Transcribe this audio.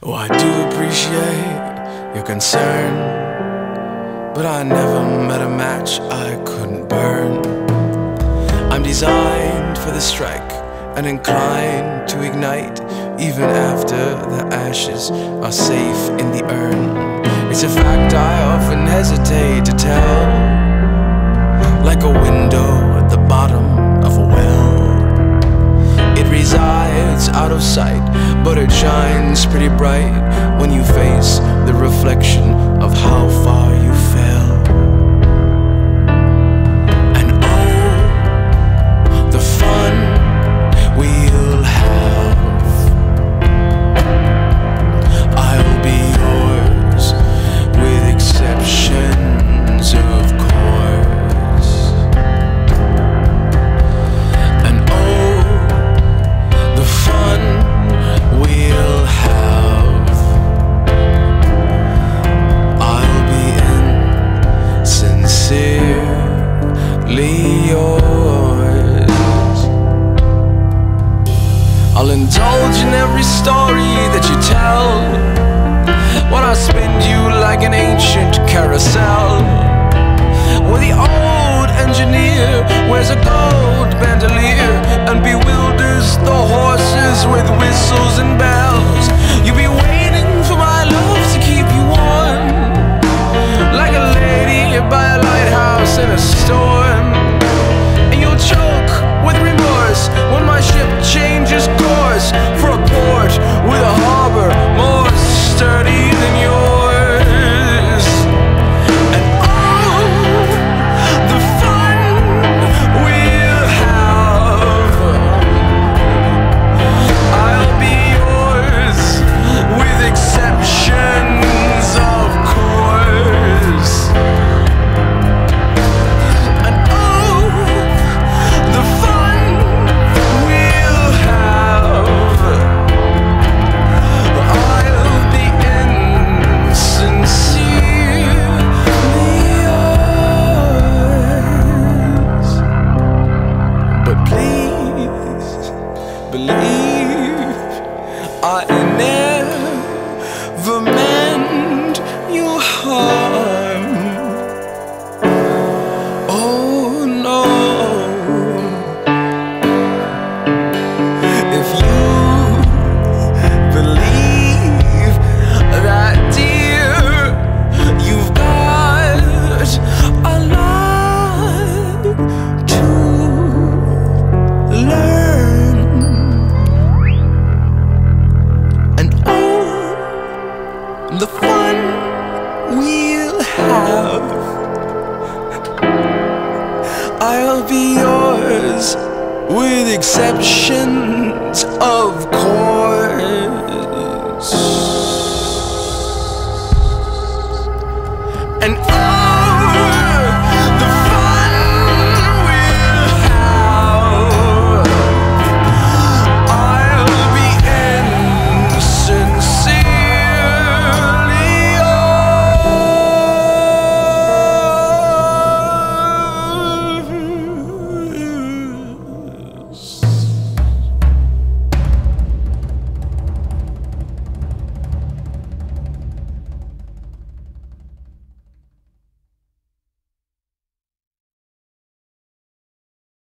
Oh, I do appreciate your concern, but I never met a match I couldn't burn. I'm designed for the strike and inclined to ignite even after the ashes are safe in the urn. It's a fact I often hesitate to tell, out of sight, but it shines pretty bright when you face the reflection of how far you indulge in every story that you tell. When I spin you like an ancient carousel. Where the old engineer wears a gold bandolier and bewilders the horses with whistles and bells. You'll be waiting for my love to keep you warm. Like a lady by a lighthouse in a storm. And you'll choke with remorse when my ship believe. I never with exceptions, of course.